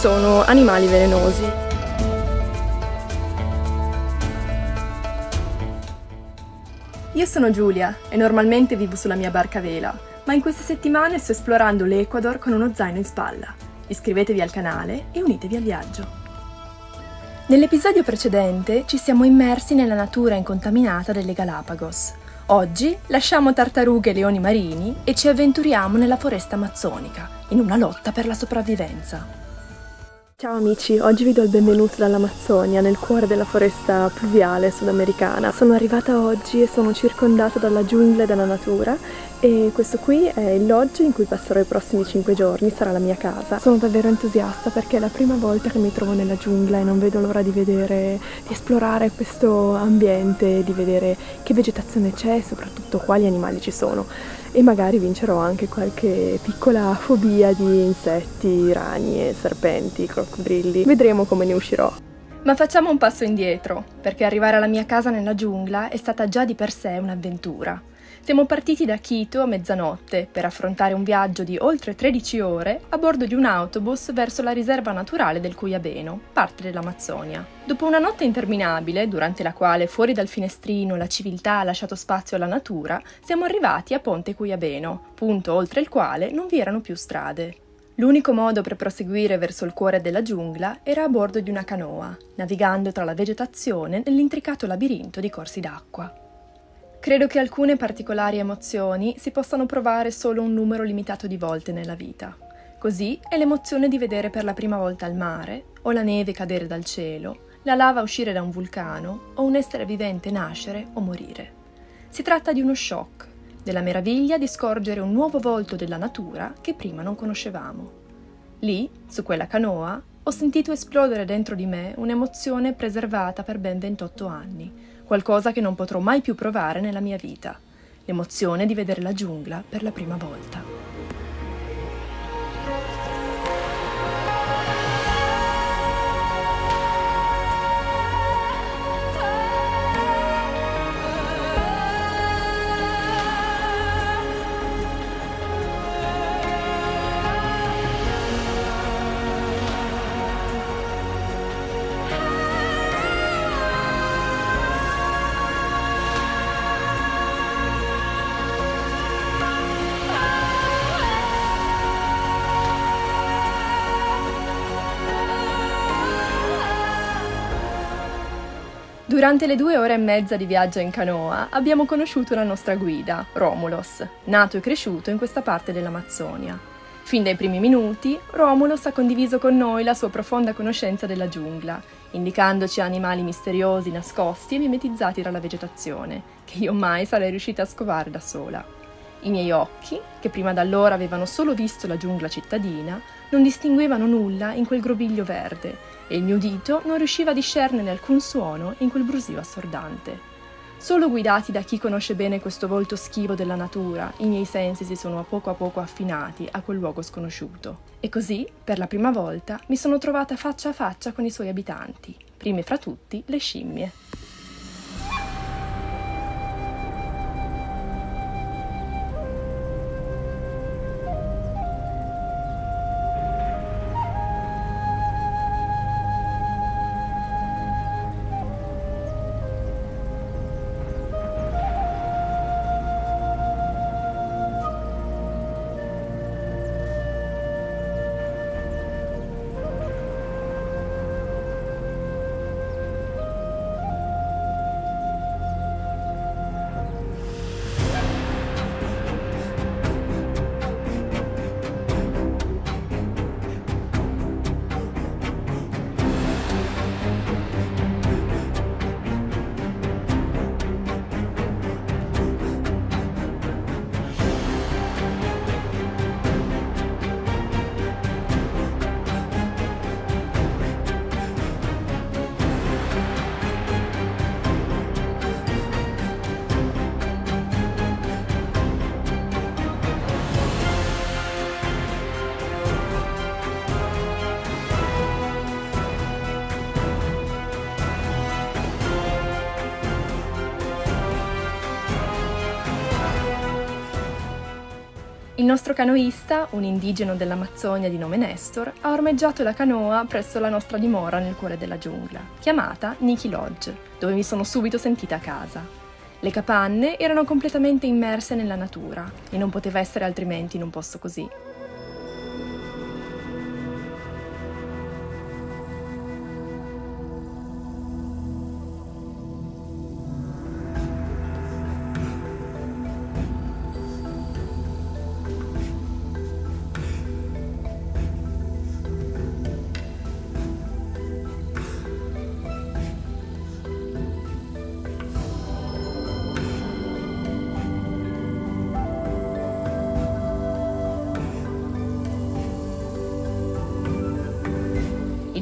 sono animali velenosi. Io sono Giulia e normalmente vivo sulla mia barca a vela, ma in queste settimane sto esplorando l'Ecuador con uno zaino in spalla. Iscrivetevi al canale e unitevi al viaggio. Nell'episodio precedente ci siamo immersi nella natura incontaminata delle Galapagos. Oggi lasciamo tartarughe e leoni marini e ci avventuriamo nella foresta amazzonica, in una lotta per la sopravvivenza. Ciao amici, oggi vi do il benvenuto dall'Amazzonia, nel cuore della foresta pluviale sudamericana. Sono arrivata oggi e sono circondata dalla giungla e dalla natura e questo qui è il lodge in cui passerò i prossimi 5 giorni, sarà la mia casa. Sono davvero entusiasta perché è la prima volta che mi trovo nella giungla e non vedo l'ora di vedere, di esplorare questo ambiente, di vedere che vegetazione c'è e soprattutto quali animali ci sono e magari vincerò anche qualche piccola fobia di insetti, ragni e serpenti, coccodrilli. Vedremo come ne uscirò. Ma facciamo un passo indietro, perché arrivare alla mia casa nella giungla è stata già di per sé un'avventura. Siamo partiti da Quito a mezzanotte per affrontare un viaggio di oltre 13 ore a bordo di un autobus verso la riserva naturale del Cuyabeno, parte dell'Amazzonia. Dopo una notte interminabile, durante la quale fuori dal finestrino la civiltà ha lasciato spazio alla natura, siamo arrivati a Ponte Cuyabeno, punto oltre il quale non vi erano più strade. L'unico modo per proseguire verso il cuore della giungla era a bordo di una canoa, navigando tra la vegetazione nell'intricato labirinto di corsi d'acqua. Credo che alcune particolari emozioni si possano provare solo un numero limitato di volte nella vita. Così è l'emozione di vedere per la prima volta il mare, o la neve cadere dal cielo, la lava uscire da un vulcano, o un essere vivente nascere o morire. Si tratta di uno shock, della meraviglia di scorgere un nuovo volto della natura che prima non conoscevamo. Lì, su quella canoa, ho sentito esplodere dentro di me un'emozione preservata per ben 28 anni, qualcosa che non potrò mai più provare nella mia vita, l'emozione di vedere la giungla per la prima volta. Durante le due ore e mezza di viaggio in canoa abbiamo conosciuto la nostra guida, Romulos, nato e cresciuto in questa parte dell'Amazzonia. Fin dai primi minuti, Romulos ha condiviso con noi la sua profonda conoscenza della giungla, indicandoci animali misteriosi nascosti e mimetizzati dalla vegetazione, che io mai sarei riuscita a scovare da sola. I miei occhi, che prima d'allora avevano solo visto la giungla cittadina, non distinguevano nulla in quel groviglio verde e il mio dito non riusciva a discernere alcun suono in quel brusio assordante. Solo guidati da chi conosce bene questo volto schivo della natura, i miei sensi si sono a poco a poco affinati a quel luogo sconosciuto. E così, per la prima volta, mi sono trovata faccia a faccia con i suoi abitanti, prime fra tutti le scimmie. Nostro canoista, un indigeno dell'Amazzonia di nome Nestor, ha ormeggiato la canoa presso la nostra dimora nel cuore della giungla, chiamata Niki Lodge, dove mi sono subito sentita a casa. Le capanne erano completamente immerse nella natura e non poteva essere altrimenti in un posto così.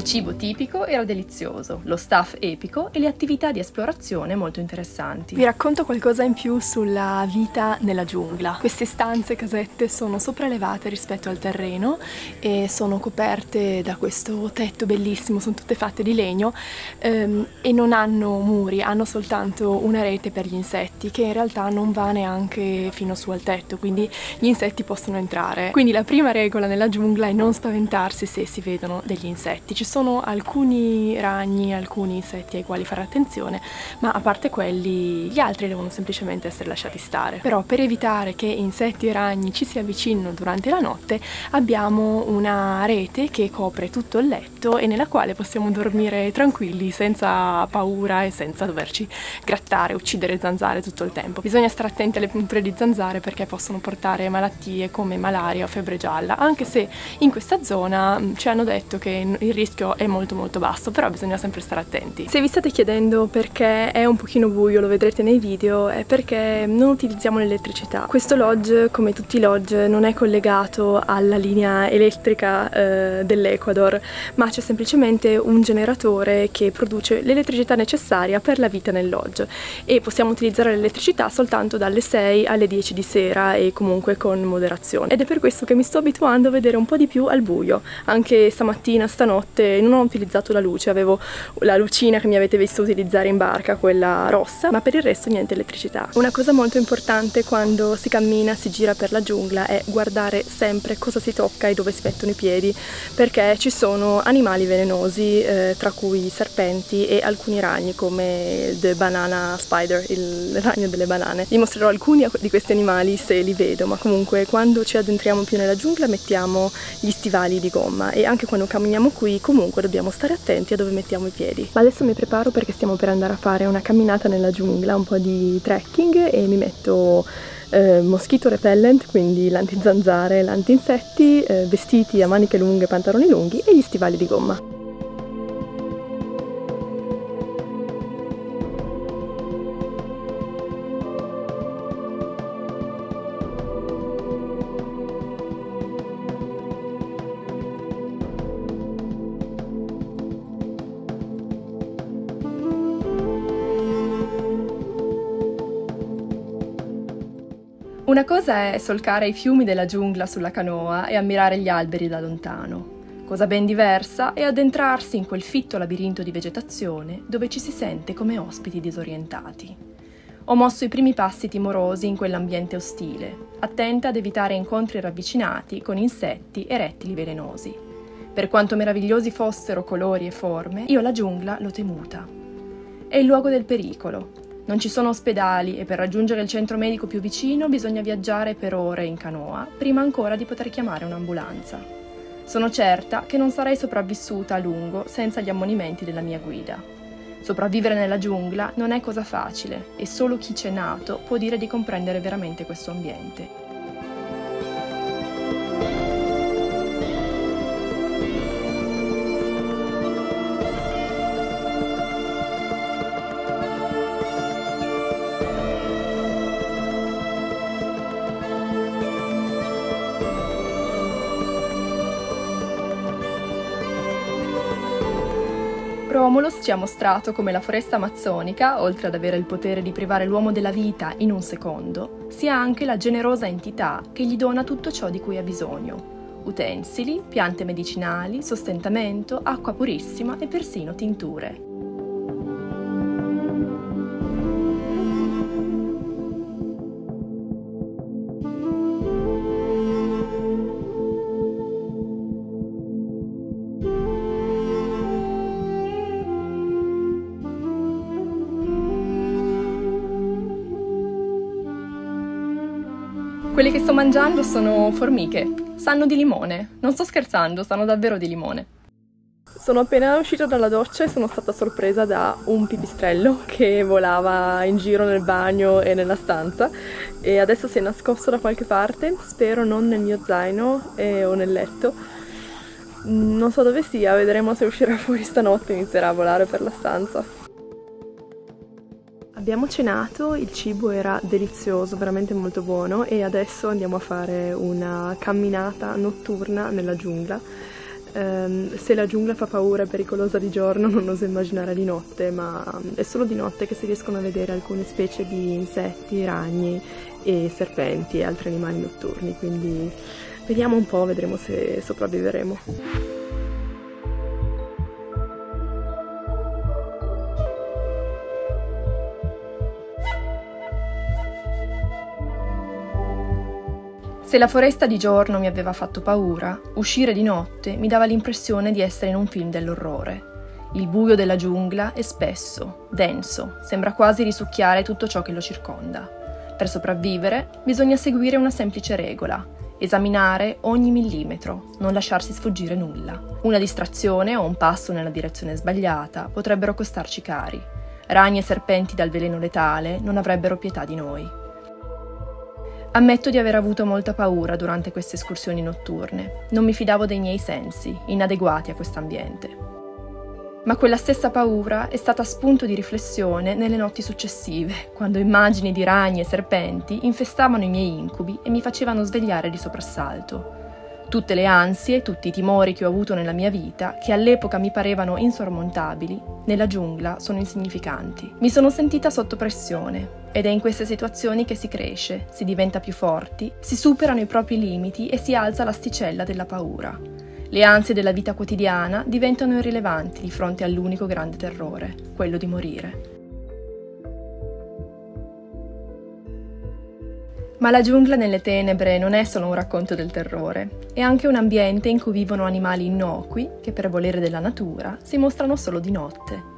Cibo tipico era delizioso, lo staff epico e le attività di esplorazione molto interessanti. Vi racconto qualcosa in più sulla vita nella giungla. Queste stanze, casette, sono sopraelevate rispetto al terreno e sono coperte da questo tetto bellissimo, sono tutte fatte di legno ehm, e non hanno muri, hanno soltanto una rete per gli insetti che in realtà non va neanche fino su al tetto, quindi gli insetti possono entrare. Quindi la prima regola nella giungla è non spaventarsi se si vedono degli insetti. Ci sono sono alcuni ragni, alcuni insetti ai quali fare attenzione, ma a parte quelli gli altri devono semplicemente essere lasciati stare. Però per evitare che insetti e ragni ci si avvicinino durante la notte abbiamo una rete che copre tutto il letto e nella quale possiamo dormire tranquilli senza paura e senza doverci grattare, uccidere zanzare tutto il tempo. Bisogna stare attenti alle punture di zanzare perché possono portare malattie come malaria o febbre gialla, anche se in questa zona mm, ci hanno detto che il rischio è molto molto basso, però bisogna sempre stare attenti. Se vi state chiedendo perché è un pochino buio, lo vedrete nei video, è perché non utilizziamo l'elettricità. Questo lodge, come tutti i lodge, non è collegato alla linea elettrica eh, dell'Ecuador, ma c'è semplicemente un generatore che produce l'elettricità necessaria per la vita nel lodge e possiamo utilizzare l'elettricità soltanto dalle 6 alle 10 di sera e comunque con moderazione. Ed è per questo che mi sto abituando a vedere un po' di più al buio. Anche stamattina, stanotte, non ho utilizzato la luce, avevo la lucina che mi avete visto utilizzare in barca, quella rossa, ma per il resto niente elettricità. Una cosa molto importante quando si cammina, si gira per la giungla è guardare sempre cosa si tocca e dove si mettono i piedi, perché ci sono animali velenosi, eh, tra cui serpenti e alcuni ragni come the banana spider, il ragno delle banane. Vi mostrerò alcuni di questi animali se li vedo, ma comunque quando ci addentriamo più nella giungla mettiamo gli stivali di gomma e anche quando camminiamo qui comunque comunque dobbiamo stare attenti a dove mettiamo i piedi. Ma adesso mi preparo perché stiamo per andare a fare una camminata nella giungla, un po' di trekking e mi metto eh, mosquito repellent, quindi l'antizanzare, l'antinsetti, eh, vestiti a maniche lunghe, pantaloni lunghi e gli stivali di gomma. Una cosa è solcare i fiumi della giungla sulla canoa e ammirare gli alberi da lontano. Cosa ben diversa è addentrarsi in quel fitto labirinto di vegetazione dove ci si sente come ospiti disorientati. Ho mosso i primi passi timorosi in quell'ambiente ostile, attenta ad evitare incontri ravvicinati con insetti e rettili velenosi. Per quanto meravigliosi fossero colori e forme, io la giungla l'ho temuta. È il luogo del pericolo, non ci sono ospedali e per raggiungere il centro medico più vicino bisogna viaggiare per ore in canoa, prima ancora di poter chiamare un'ambulanza. Sono certa che non sarei sopravvissuta a lungo senza gli ammonimenti della mia guida. Sopravvivere nella giungla non è cosa facile e solo chi c'è nato può dire di comprendere veramente questo ambiente. Romulus ci ha mostrato come la foresta amazzonica, oltre ad avere il potere di privare l'uomo della vita in un secondo, sia anche la generosa entità che gli dona tutto ciò di cui ha bisogno. Utensili, piante medicinali, sostentamento, acqua purissima e persino tinture. Quelli che sto mangiando sono formiche. Sanno di limone. Non sto scherzando, sanno davvero di limone. Sono appena uscita dalla doccia e sono stata sorpresa da un pipistrello che volava in giro nel bagno e nella stanza e adesso si è nascosto da qualche parte, spero non nel mio zaino eh, o nel letto. Non so dove sia, vedremo se uscirà fuori stanotte e inizierà a volare per la stanza. Abbiamo cenato, il cibo era delizioso, veramente molto buono e adesso andiamo a fare una camminata notturna nella giungla. Um, se la giungla fa paura e è pericolosa di giorno non oso immaginare di notte, ma è solo di notte che si riescono a vedere alcune specie di insetti, ragni e serpenti e altri animali notturni, quindi vediamo un po', vedremo se sopravviveremo. Se la foresta di giorno mi aveva fatto paura, uscire di notte mi dava l'impressione di essere in un film dell'orrore. Il buio della giungla è spesso, denso, sembra quasi risucchiare tutto ciò che lo circonda. Per sopravvivere bisogna seguire una semplice regola, esaminare ogni millimetro, non lasciarsi sfuggire nulla. Una distrazione o un passo nella direzione sbagliata potrebbero costarci cari. Ragni e serpenti dal veleno letale non avrebbero pietà di noi. Ammetto di aver avuto molta paura durante queste escursioni notturne. Non mi fidavo dei miei sensi, inadeguati a quest'ambiente. Ma quella stessa paura è stata spunto di riflessione nelle notti successive, quando immagini di ragni e serpenti infestavano i miei incubi e mi facevano svegliare di soprassalto. Tutte le ansie, tutti i timori che ho avuto nella mia vita, che all'epoca mi parevano insormontabili, nella giungla sono insignificanti. Mi sono sentita sotto pressione ed è in queste situazioni che si cresce, si diventa più forti, si superano i propri limiti e si alza l'asticella della paura. Le ansie della vita quotidiana diventano irrilevanti di fronte all'unico grande terrore, quello di morire. Ma la giungla nelle tenebre non è solo un racconto del terrore, è anche un ambiente in cui vivono animali innocui che per volere della natura si mostrano solo di notte.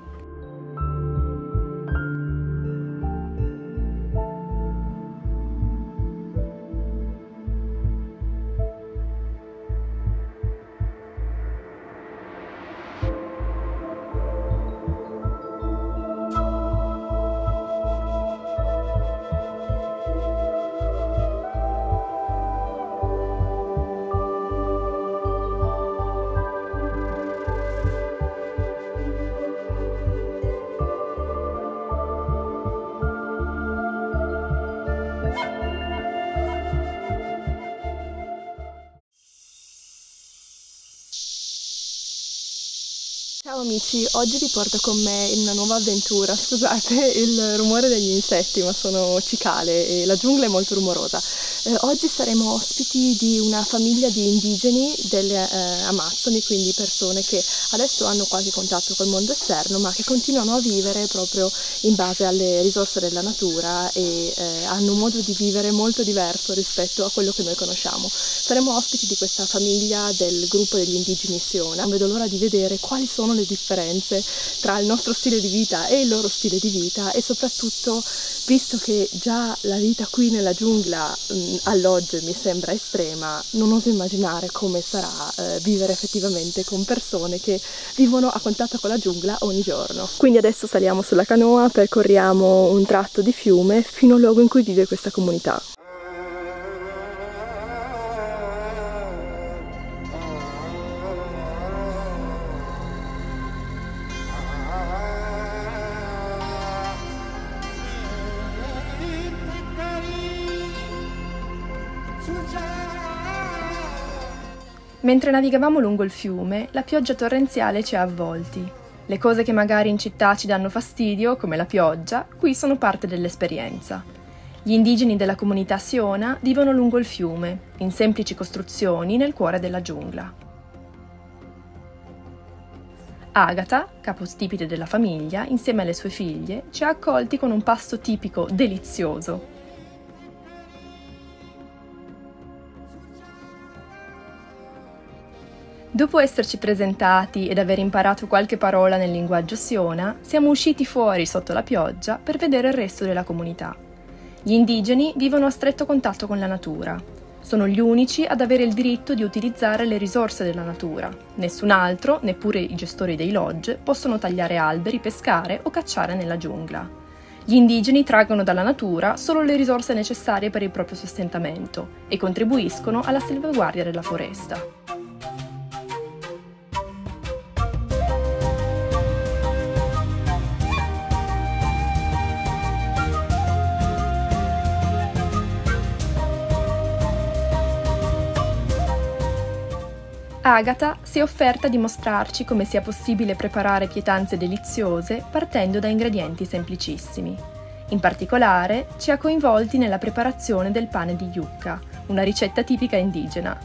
Amici, oggi vi porto con me in una nuova avventura. Scusate il rumore degli insetti, ma sono cicale e la giungla è molto rumorosa. Eh, oggi saremo ospiti di una famiglia di indigeni delle eh, Amazzoni, quindi persone che adesso hanno qualche contatto col mondo esterno, ma che continuano a vivere proprio in base alle risorse della natura e eh, hanno un modo di vivere molto diverso rispetto a quello che noi conosciamo. Saremo ospiti di questa famiglia del gruppo degli indigeni Siona. Non vedo l'ora di vedere quali sono le differenze tra il nostro stile di vita e il loro stile di vita e soprattutto visto che già la vita qui nella giungla mh, all'oggi mi sembra estrema, non oso immaginare come sarà eh, vivere effettivamente con persone che vivono a contatto con la giungla ogni giorno. Quindi adesso saliamo sulla canoa, percorriamo un tratto di fiume fino al luogo in cui vive questa comunità. Mentre navigavamo lungo il fiume, la pioggia torrenziale ci ha avvolti. Le cose che magari in città ci danno fastidio, come la pioggia, qui sono parte dell'esperienza. Gli indigeni della comunità Siona vivono lungo il fiume, in semplici costruzioni nel cuore della giungla. Agata, capostipite della famiglia, insieme alle sue figlie, ci ha accolti con un pasto tipico delizioso, Dopo esserci presentati ed aver imparato qualche parola nel linguaggio Siona, siamo usciti fuori sotto la pioggia per vedere il resto della comunità. Gli indigeni vivono a stretto contatto con la natura. Sono gli unici ad avere il diritto di utilizzare le risorse della natura. Nessun altro, neppure i gestori dei lodge, possono tagliare alberi, pescare o cacciare nella giungla. Gli indigeni traggono dalla natura solo le risorse necessarie per il proprio sostentamento e contribuiscono alla salvaguardia della foresta. Agatha si è offerta di mostrarci come sia possibile preparare pietanze deliziose partendo da ingredienti semplicissimi. In particolare ci ha coinvolti nella preparazione del pane di yucca, una ricetta tipica indigena.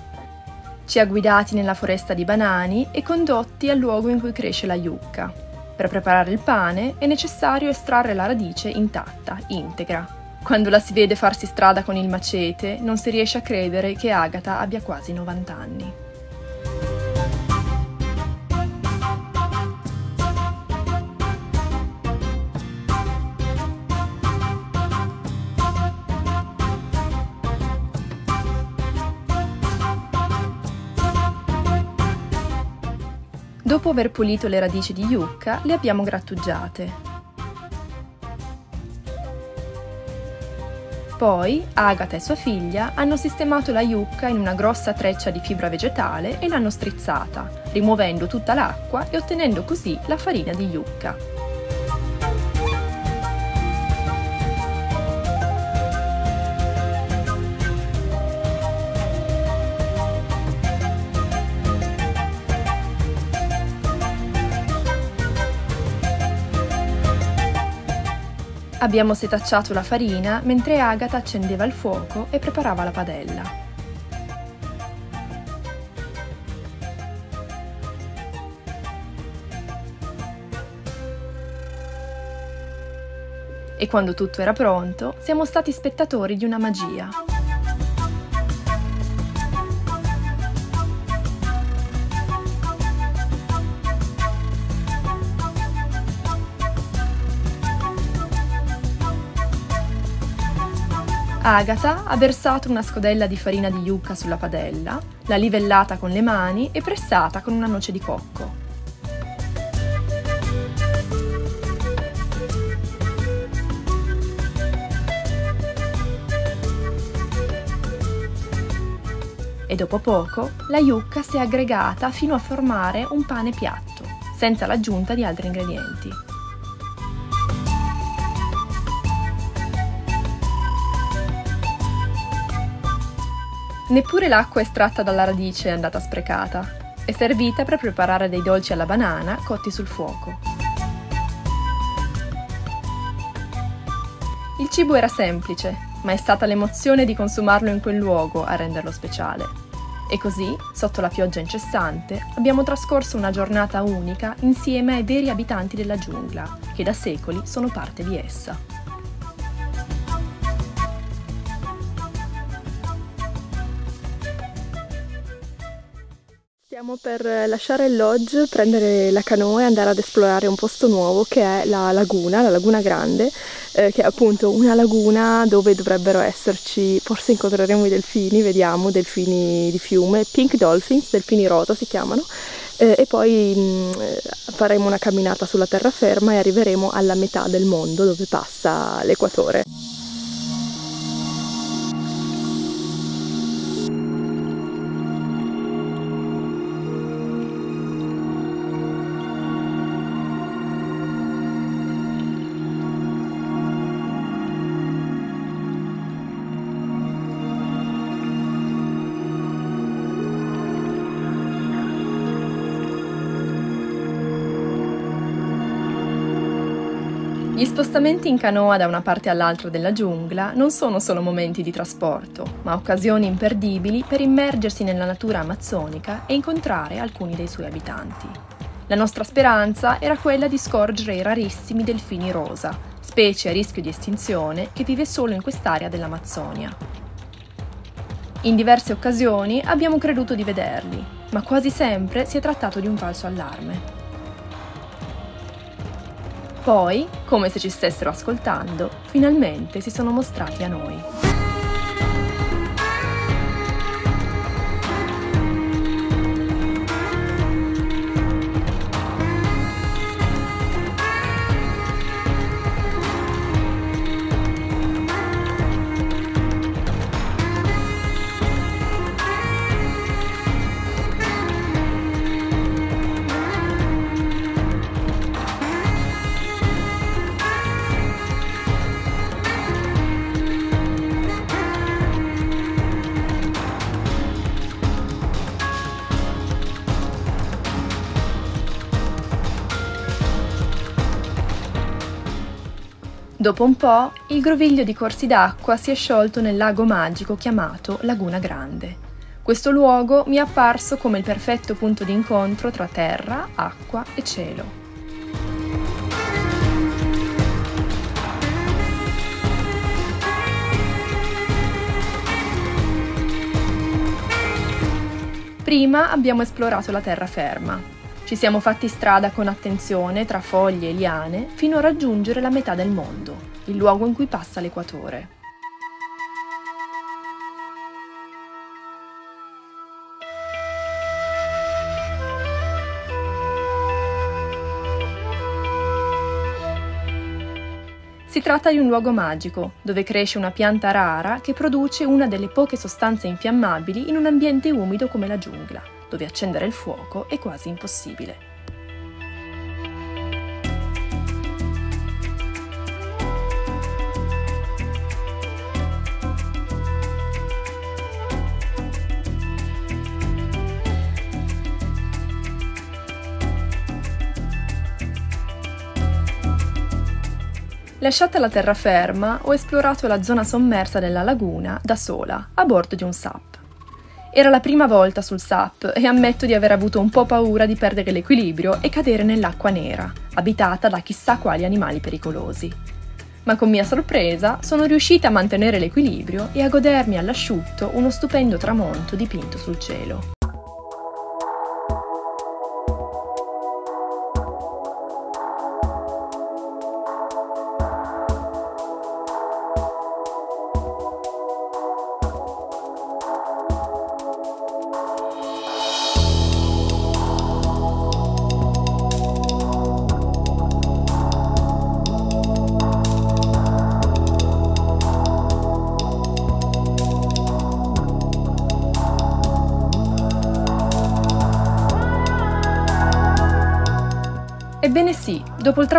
Ci ha guidati nella foresta di banani e condotti al luogo in cui cresce la yucca. Per preparare il pane è necessario estrarre la radice intatta, integra. Quando la si vede farsi strada con il macete, non si riesce a credere che Agatha abbia quasi 90 anni. Dopo aver pulito le radici di yucca, le abbiamo grattugiate. Poi Agatha e sua figlia hanno sistemato la yucca in una grossa treccia di fibra vegetale e l'hanno strizzata, rimuovendo tutta l'acqua e ottenendo così la farina di yucca. Abbiamo setacciato la farina mentre Agatha accendeva il fuoco e preparava la padella. E quando tutto era pronto, siamo stati spettatori di una magia. Agatha ha versato una scodella di farina di yucca sulla padella, l'ha livellata con le mani e pressata con una noce di cocco. E dopo poco la yucca si è aggregata fino a formare un pane piatto, senza l'aggiunta di altri ingredienti. Neppure l'acqua estratta dalla radice è andata sprecata. È servita per preparare dei dolci alla banana cotti sul fuoco. Il cibo era semplice, ma è stata l'emozione di consumarlo in quel luogo a renderlo speciale. E così, sotto la pioggia incessante, abbiamo trascorso una giornata unica insieme ai veri abitanti della giungla, che da secoli sono parte di essa. Stiamo per lasciare il lodge, prendere la canoa e andare ad esplorare un posto nuovo che è la laguna, la laguna grande, eh, che è appunto una laguna dove dovrebbero esserci, forse incontreremo i delfini, vediamo, delfini di fiume, pink dolphins, delfini rosa si chiamano, eh, e poi mh, mm, faremo una camminata sulla terraferma e arriveremo alla metà del mondo dove passa l'equatore. Gli spostamenti in canoa da una parte all'altra della giungla non sono solo momenti di trasporto, ma occasioni imperdibili per immergersi nella natura amazzonica e incontrare alcuni dei suoi abitanti. La nostra speranza era quella di scorgere i rarissimi delfini rosa, specie a rischio di estinzione che vive solo in quest'area dell'Amazzonia. In diverse occasioni abbiamo creduto di vederli, ma quasi sempre si è trattato di un falso allarme. Poi, come se ci stessero ascoltando, finalmente si sono mostrati a noi. Dopo un po', il groviglio di corsi d'acqua si è sciolto nel lago magico chiamato Laguna Grande. Questo luogo mi è apparso come il perfetto punto di incontro tra terra, acqua e cielo. Prima abbiamo esplorato la terraferma, ci siamo fatti strada con attenzione tra foglie e liane fino a raggiungere la metà del mondo, il luogo in cui passa l'equatore. Si tratta di un luogo magico, dove cresce una pianta rara che produce una delle poche sostanze infiammabili in un ambiente umido come la giungla dove accendere il fuoco è quasi impossibile. Lasciata la terraferma, ho esplorato la zona sommersa della laguna da sola, a bordo di un SAP. Era la prima volta sul SAP e ammetto di aver avuto un po' paura di perdere l'equilibrio e cadere nell'acqua nera, abitata da chissà quali animali pericolosi. Ma con mia sorpresa sono riuscita a mantenere l'equilibrio e a godermi all'asciutto uno stupendo tramonto dipinto sul cielo.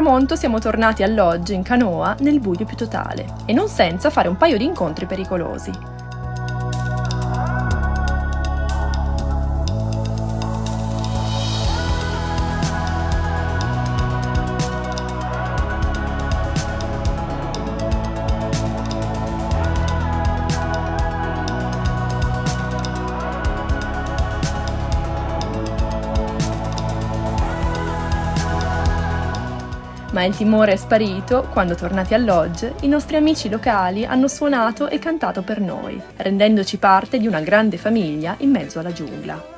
Tramonto siamo tornati all'oggi in canoa nel buio più totale, e non senza fare un paio di incontri pericolosi. Ma il timore è sparito quando, tornati al lodge, i nostri amici locali hanno suonato e cantato per noi, rendendoci parte di una grande famiglia in mezzo alla giungla.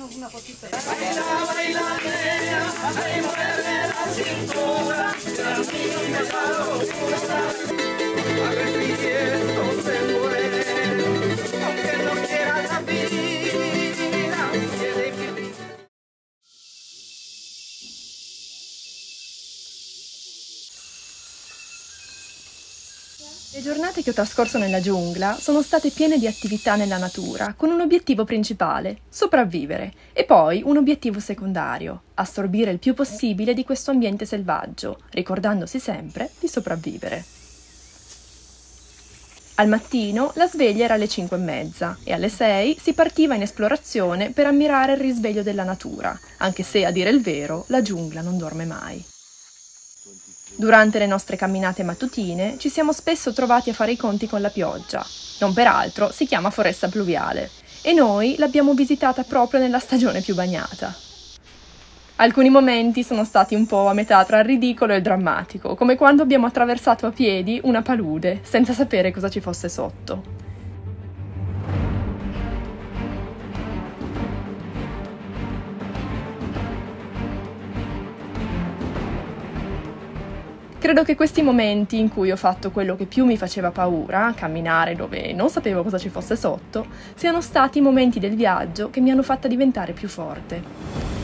Déjanos una. Baila, baila, nena, moverme la cintura, ho trascorso nella giungla sono state piene di attività nella natura, con un obiettivo principale, sopravvivere, e poi un obiettivo secondario, assorbire il più possibile di questo ambiente selvaggio, ricordandosi sempre di sopravvivere. Al mattino la sveglia era alle 5 e mezza e alle 6 si partiva in esplorazione per ammirare il risveglio della natura, anche se, a dire il vero, la giungla non dorme mai. Durante le nostre camminate mattutine ci siamo spesso trovati a fare i conti con la pioggia. Non peraltro si chiama foresta pluviale e noi l'abbiamo visitata proprio nella stagione più bagnata. Alcuni momenti sono stati un po' a metà tra il ridicolo e il drammatico, come quando abbiamo attraversato a piedi una palude senza sapere cosa ci fosse sotto. Credo che questi momenti in cui ho fatto quello che più mi faceva paura, camminare dove non sapevo cosa ci fosse sotto, siano stati i momenti del viaggio che mi hanno fatta diventare più forte.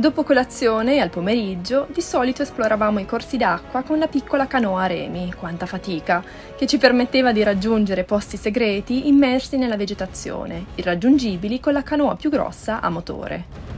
Dopo colazione, al pomeriggio, di solito esploravamo i corsi d'acqua con la piccola canoa a remi, quanta fatica, che ci permetteva di raggiungere posti segreti immersi nella vegetazione, irraggiungibili con la canoa più grossa a motore.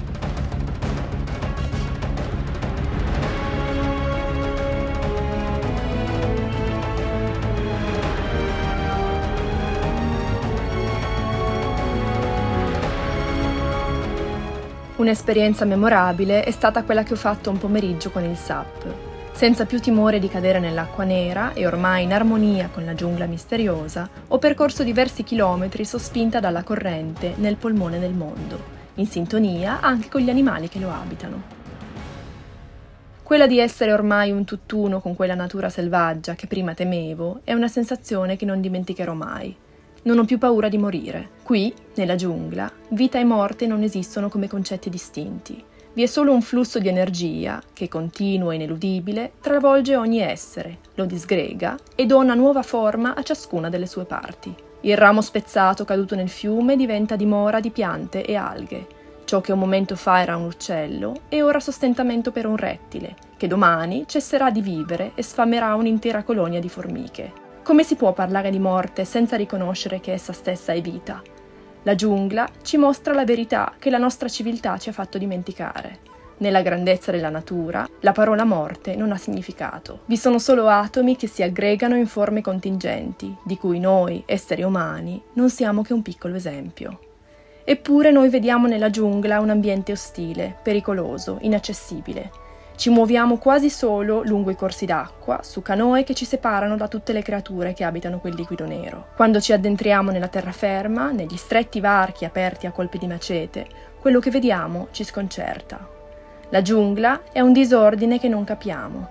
Un'esperienza memorabile è stata quella che ho fatto un pomeriggio con il SAP. Senza più timore di cadere nell'acqua nera e ormai in armonia con la giungla misteriosa, ho percorso diversi chilometri sospinta dalla corrente nel polmone del mondo, in sintonia anche con gli animali che lo abitano. Quella di essere ormai un tutt'uno con quella natura selvaggia che prima temevo è una sensazione che non dimenticherò mai non ho più paura di morire. Qui, nella giungla, vita e morte non esistono come concetti distinti. Vi è solo un flusso di energia che, continuo e ineludibile, travolge ogni essere, lo disgrega e dona nuova forma a ciascuna delle sue parti. Il ramo spezzato caduto nel fiume diventa dimora di piante e alghe. Ciò che un momento fa era un uccello è ora sostentamento per un rettile, che domani cesserà di vivere e sfamerà un'intera colonia di formiche. Come si può parlare di morte senza riconoscere che essa stessa è vita? La giungla ci mostra la verità che la nostra civiltà ci ha fatto dimenticare. Nella grandezza della natura, la parola morte non ha significato. Vi sono solo atomi che si aggregano in forme contingenti, di cui noi, esseri umani, non siamo che un piccolo esempio. Eppure noi vediamo nella giungla un ambiente ostile, pericoloso, inaccessibile, ci muoviamo quasi solo lungo i corsi d'acqua, su canoe che ci separano da tutte le creature che abitano quel liquido nero. Quando ci addentriamo nella terraferma, negli stretti varchi aperti a colpi di macete, quello che vediamo ci sconcerta. La giungla è un disordine che non capiamo.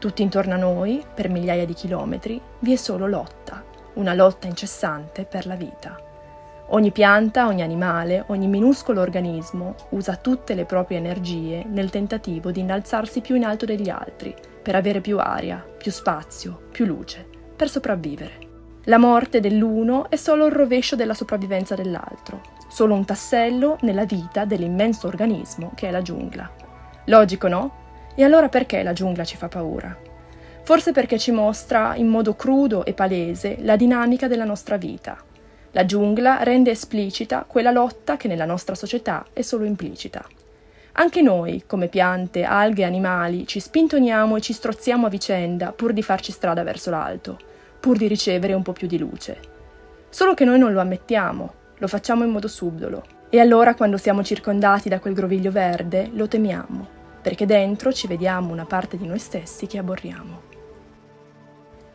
Tutti intorno a noi, per migliaia di chilometri, vi è solo lotta, una lotta incessante per la vita. Ogni pianta, ogni animale, ogni minuscolo organismo usa tutte le proprie energie nel tentativo di innalzarsi più in alto degli altri, per avere più aria, più spazio, più luce, per sopravvivere. La morte dell'uno è solo il rovescio della sopravvivenza dell'altro, solo un tassello nella vita dell'immenso organismo che è la giungla. Logico, no? E allora perché la giungla ci fa paura? Forse perché ci mostra in modo crudo e palese la dinamica della nostra vita, la giungla rende esplicita quella lotta che nella nostra società è solo implicita. Anche noi, come piante, alghe e animali, ci spintoniamo e ci strozziamo a vicenda pur di farci strada verso l'alto, pur di ricevere un po' più di luce. Solo che noi non lo ammettiamo, lo facciamo in modo subdolo. E allora quando siamo circondati da quel groviglio verde, lo temiamo, perché dentro ci vediamo una parte di noi stessi che aborriamo.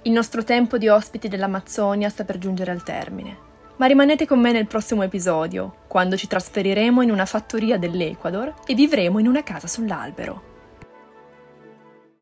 Il nostro tempo di ospiti dell'Amazzonia sta per giungere al termine ma rimanete con me nel prossimo episodio, quando ci trasferiremo in una fattoria dell'Ecuador e vivremo in una casa sull'albero.